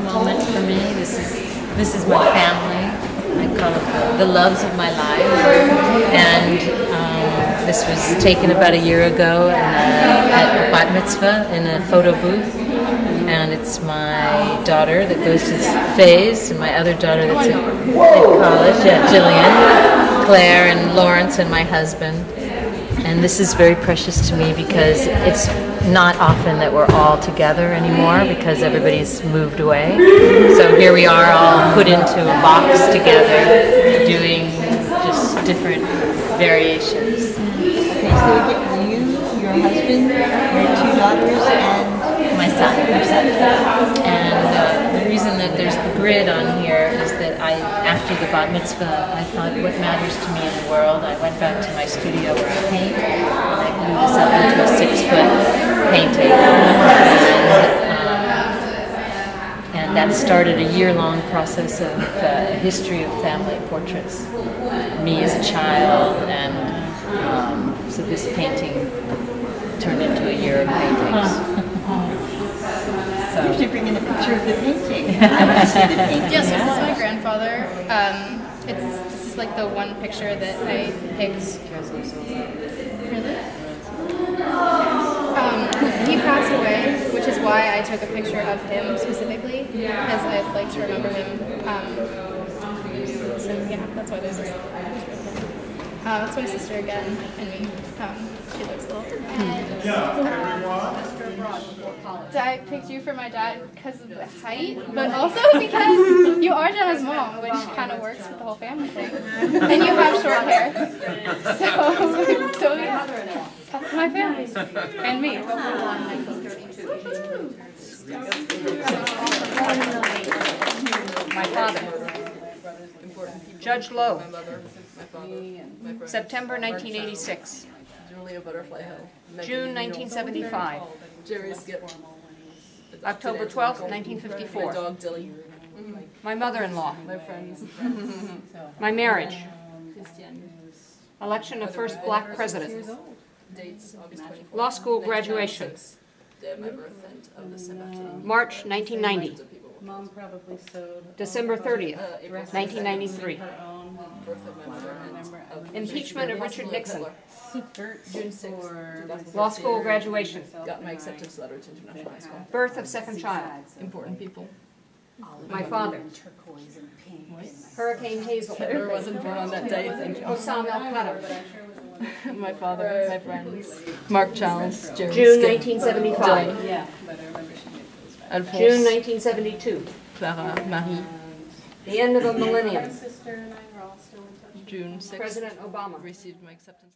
moment for me. This is this is my family. I call it the loves of my life. And um, this was taken about a year ago in a, at bat mitzvah in a photo booth. And it's my daughter that goes to Phase, and my other daughter that's at, at college, yeah, Jillian, Claire, and Lawrence, and my husband. And this is very precious to me because it's not often that we're all together anymore because everybody's moved away. So here we are all put into a box together doing just different variations. Okay, so you, your husband, your two daughters, and my son. And uh, the reason that there's the grid on here is that I, after the bat mitzvah, I thought what matters to me in the world. I went back to my studio where I paint, and I grew this up into a six-foot painting. And, um, and that started a year-long process of uh, history of family portraits. Me as a child, and um, so this painting turned into a year of paintings. So. You should bring in a picture of the painting. I want to see the painting. Yes, this is my grandfather. Um, it's this is like the one picture that I picked. Really? Um, he passed away, which is why I took a picture of him specifically, because I'd like to remember him. Um, so yeah, that's why there's this. Uh, that's my sister again, and me. Um, she looks little. And, I picked you for my dad because of the height, but also because you are Jenna's mom, which kind of works with the whole family thing. And you have short hair. So, so yeah, that's my family. And me. My father. Judge Lowe. September 1986. Julia Butterfly Hill. June 1975. Jerry Skip. October 12th, 1954. My dog Dilly. My mother-in-law. My friends. My marriage. Election of first black president. Dates August 24th. Law school graduation. Day of my birth and of the 17th. March 1990. Mom probably sewed. December 30th, Uh, 1993. Impeachment of Richard Nixon. skirts June 6th, for 2006. Law school graduation. Got my acceptance letter to International High School. Birth of second child. Important people. My father. and. Hurricane Hazel. Hitler wasn't born on that day, thank you. Osam al My father, my friends. Mark Childs, Jerry June 1975. Yeah, but I remember she made those. Alphonse, June 1972. Clara, Marie, The end of the millennium. My sister and I were all still in touch. June 6th. President Obama. Received my acceptance letter.